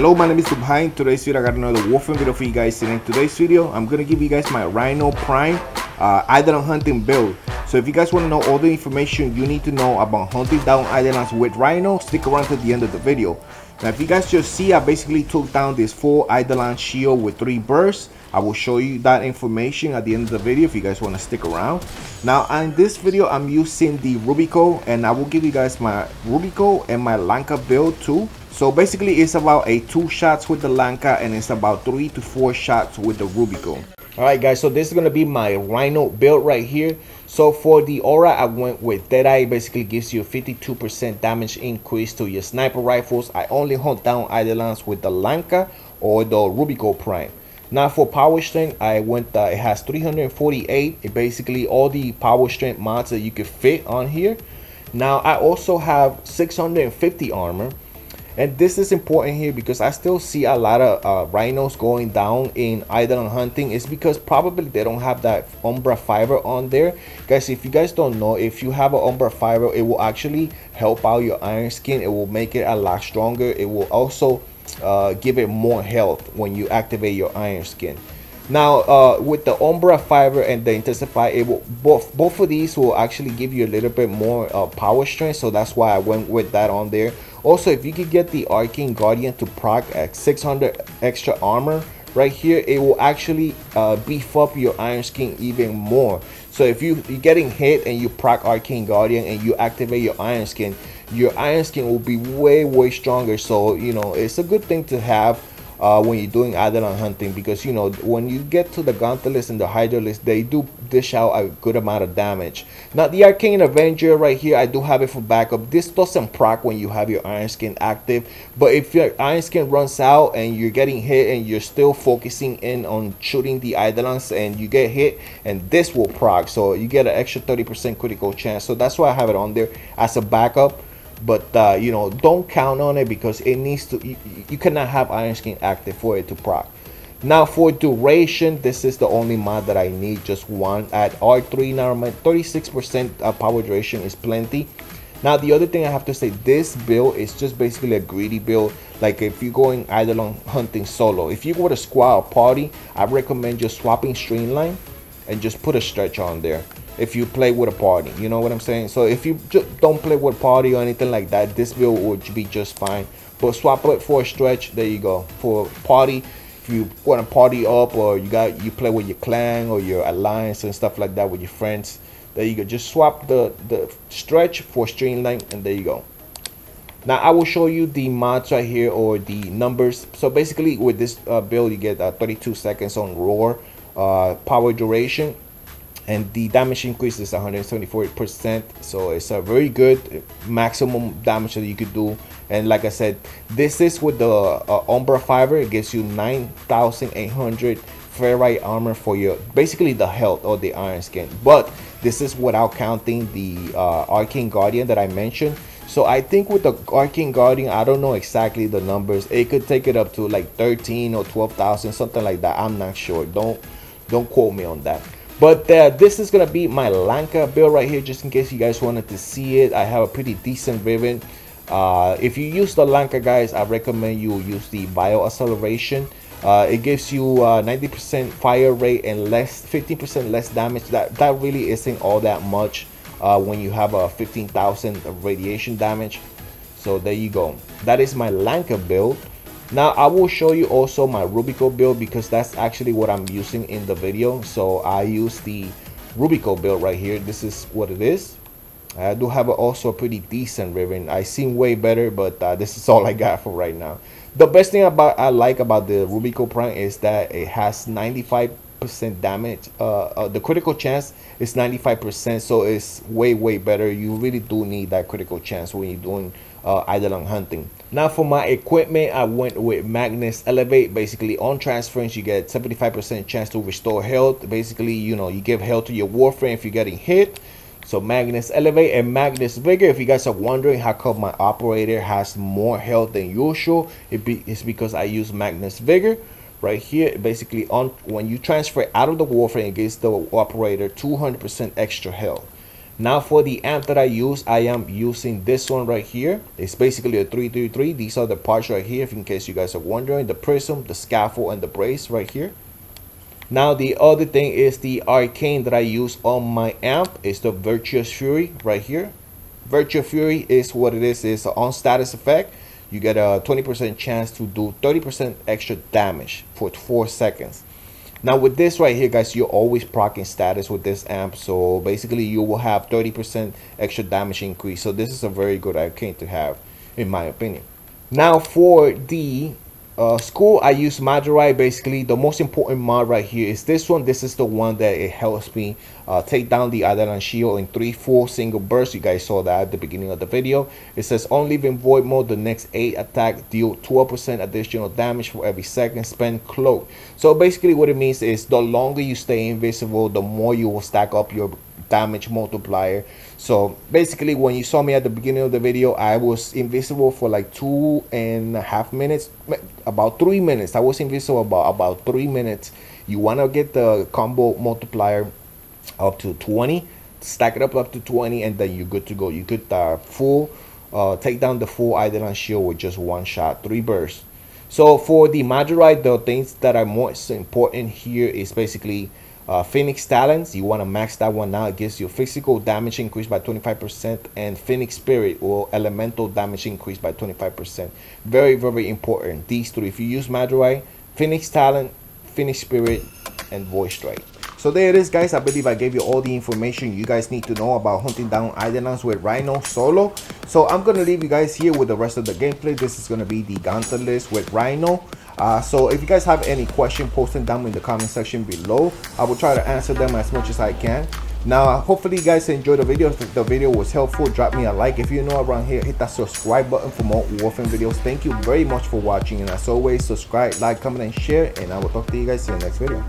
Hello, my name is Subhai. In today's video, I got another Warframe video for you guys. And in today's video, I'm gonna give you guys my Rhino Prime uh, Eidolon hunting build. So if you guys want to know all the information you need to know about hunting down Eidolons with Rhino, stick around to the end of the video. Now, if you guys just see, I basically took down this full Eidolon shield with three bursts. I will show you that information at the end of the video if you guys want to stick around. Now, in this video, I'm using the Rubico, and I will give you guys my Rubico and my Lanka build too. So basically it's about a two shots with the Lanka and it's about three to four shots with the Rubico. Alright guys, so this is going to be my Rhino build right here. So for the aura, I went with Deadeye. Basically gives you 52% damage increase to your sniper rifles. I only hunt down Eidolons with the Lanka or the Rubico Prime. Now for power strength, I went, uh, it has 348. It basically all the power strength mods that you could fit on here. Now I also have 650 armor and this is important here because I still see a lot of uh, rhinos going down in Eidolon hunting. Is because probably they don't have that umbra fiber on there. Guys if you guys don't know if you have an umbra fiber it will actually help out your iron skin. It will make it a lot stronger. It will also uh, give it more health when you activate your iron skin now, uh, with the Umbra Fiber and the Intensify, it will, both both of these will actually give you a little bit more uh, power strength. So that's why I went with that on there. Also, if you could get the Arcane Guardian to proc at 600 extra armor, right here, it will actually uh, beef up your Iron Skin even more. So if you, you're getting hit and you proc Arcane Guardian and you activate your Iron Skin, your Iron Skin will be way, way stronger. So, you know, it's a good thing to have uh, when you're doing Eidolon hunting because you know when you get to the Gantulysts and the Hydrolysts they do dish out a good amount of damage. Now the Arcane Avenger right here I do have it for backup. This doesn't proc when you have your Iron Skin active but if your Iron Skin runs out and you're getting hit and you're still focusing in on shooting the Eidolons and you get hit and this will proc so you get an extra 30% critical chance so that's why I have it on there as a backup but uh, you know don't count on it because it needs to you, you, cannot have iron skin active for it to proc. Now for duration this is the only mod that i need just one. At r3 now my 36 percent uh, power duration is plenty. Now the other thing i have to say this build is just basically a greedy build. Like if you're going Eidolon hunting solo if you go to squad or party i recommend just swapping streamline and just put a stretch on there if you play with a party you know what i'm saying? So if you don't play with party or anything like that this build would be just fine. But swap it for a stretch there you go. For party if you want to party up or you got you play with your clan or your alliance and stuff like that with your friends there you go. Just swap the the stretch for streamline and there you go. Now I will show you the mods right here or the numbers. So basically with this uh, build you get uh, 32 seconds on roar, uh, power duration, and the damage increase is 174 percent so it's a very good maximum damage that you could do. And like i said this is with the uh, umbra fiber. It gives you 9800 ferrite armor for your basically the health or the iron skin. But this is without counting the uh, arcane guardian that i mentioned. So i think with the arcane guardian i don't know exactly the numbers. It could take it up to like 13 or 12,000 something like that. I'm not sure. Don't don't quote me on that but uh, this is going to be my Lanka build right here, just in case you guys wanted to see it. I have a pretty decent riven. Uh, if you use the Lanka, guys, I recommend you use the Vile Acceleration. Uh, it gives you 90% uh, fire rate and less, 15% less damage. That that really isn't all that much uh, when you have a 15,000 radiation damage. So there you go. That is my Lanka build. Now I will show you also my Rubico build because that's actually what I'm using in the video. So I use the Rubico build right here. This is what it is. I do have also a pretty decent riven. I seen way better, but uh, this is all I got for right now. The best thing about I like about the Rubico Prime is that it has 95 percent damage uh, uh, the critical chance is 95 percent so it's way way better you really do need that critical chance when you're doing uh, Eidolon hunting now for my equipment, I went with Magnus Elevate. Basically on transference, you get 75% chance to restore health. Basically, you know, you give health to your warframe if you're getting hit. So Magnus Elevate and Magnus Vigor. If you guys are wondering how come my operator has more health than usual, it be, it's because I use Magnus Vigor. Right here, basically on when you transfer out of the warframe, it gives the operator 200% extra health. Now for the amp that I use, I am using this one right here. It's basically a 333. These are the parts right here, in case you guys are wondering. The prism, the scaffold, and the brace right here. Now the other thing is the arcane that I use on my amp is the Virtuous Fury right here. Virtuous Fury is what it is, it's an on status effect. You get a 20% chance to do 30% extra damage for 4 seconds. Now with this right here guys, you're always procking status with this amp. So basically you will have 30% extra damage increase. So this is a very good arcane to have in my opinion. Now for the uh, school I use Madurai basically the most important mod right here is this one. This is the one that it helps me uh, take down the Eidolon shield in three 4 single bursts. You guys saw that at the beginning of the video. It says only in void mode the next eight attack deal 12% additional damage for every second spent cloak. So basically what it means is the longer you stay invisible the more you will stack up your damage multiplier. So basically when you saw me at the beginning of the video i was invisible for like two and a half minutes about three minutes. I was invisible about about three minutes. You want to get the combo multiplier up to 20 stack it up up to 20 and then you're good to go. You could uh, full uh, take down the full Eidolon shield with just one shot three bursts. So for the Madurai the things that are most important here is basically uh, Phoenix Talons, you want to max that one out. It gives you physical damage increase by 25% and Phoenix Spirit or elemental damage increase by 25%. Very, very important. These three. If you use Madurai, Phoenix Talon, Phoenix Spirit, and Void Strike. So there it is guys, I believe I gave you all the information you guys need to know about hunting down Eidolons with Rhino solo. So I'm going to leave you guys here with the rest of the gameplay. This is going to be the Gantulyst with Rhino. Uh, so if you guys have any question, post them down in the comment section below. I will try to answer them as much as I can. Now, hopefully you guys enjoyed the video. If the video was helpful, drop me a like. If you're new around here, hit that subscribe button for more Warframe videos. Thank you very much for watching. And as always, subscribe, like, comment, and share. And I will talk to you guys in the next video.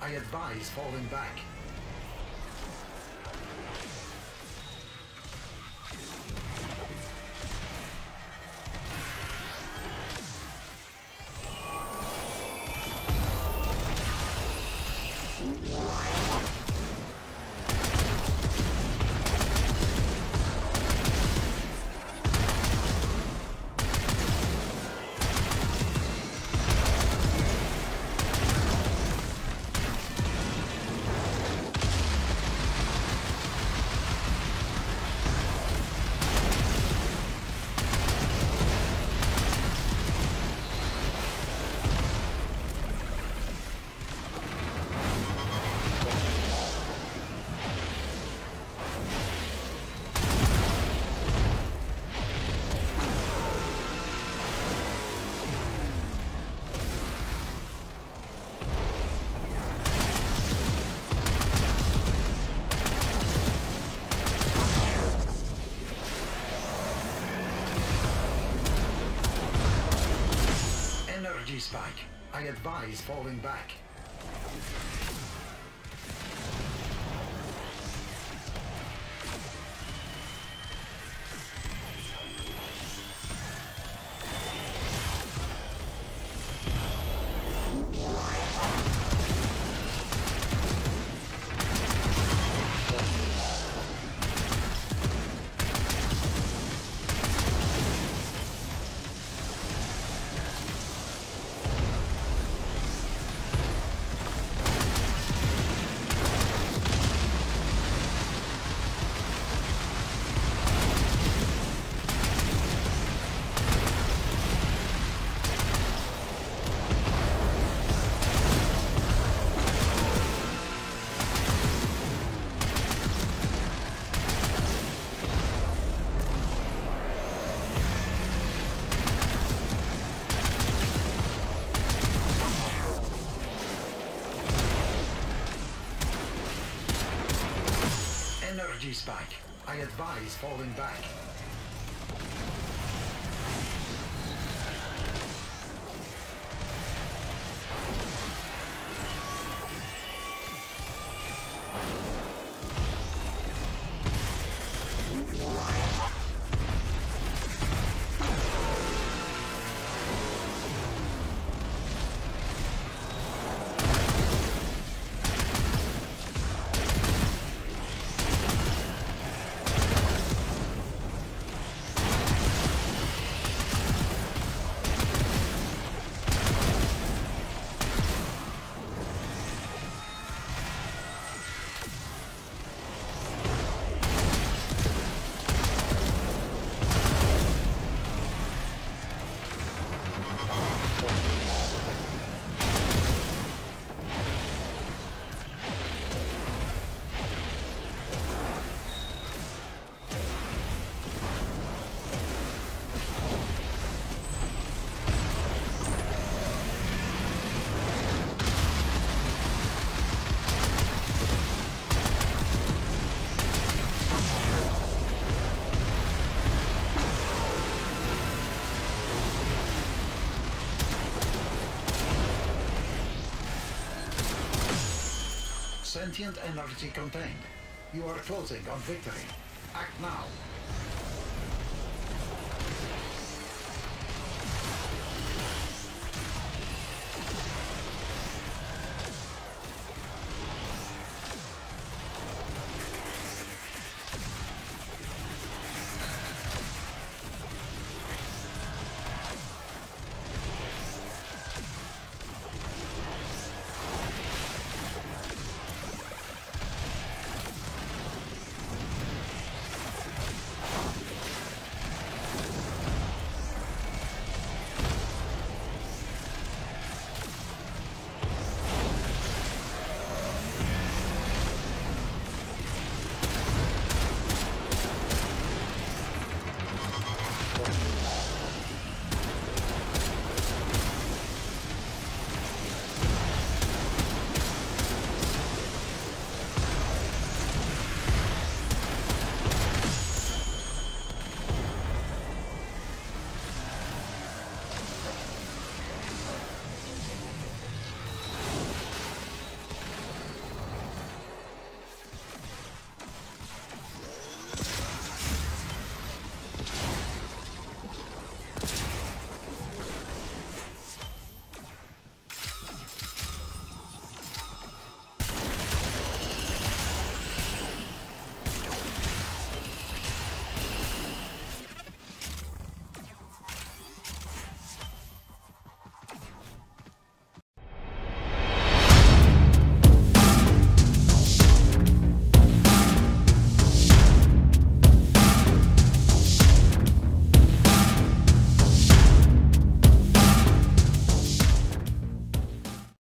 I advise falling back. I advise falling back. I advise falling back. Sentient energy contained. You are closing on victory. Act now.